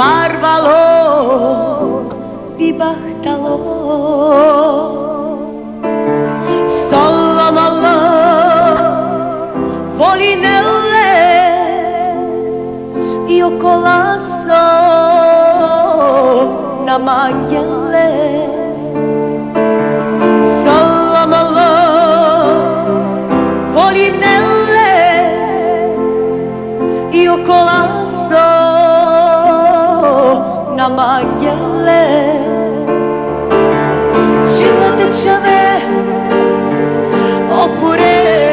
Bárbalo di Bachtalo Sallamalla Volinelle o colasso na Magalhães Sallamalla Volinelle o colasso angeles Čile dečave oppure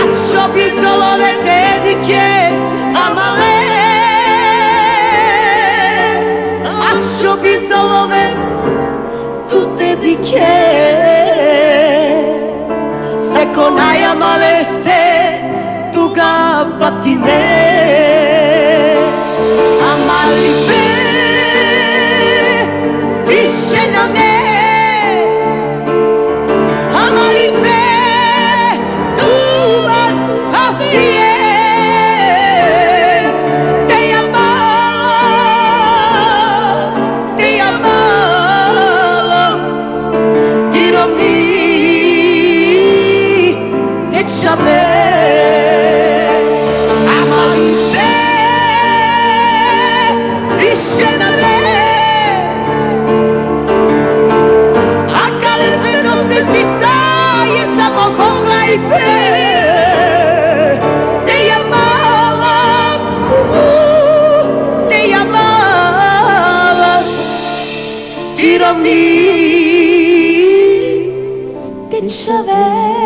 Accio pistolone dediche amale. Accio pistolone tutte di che Se con aia maleste tu gabatine Giromi, den chevet.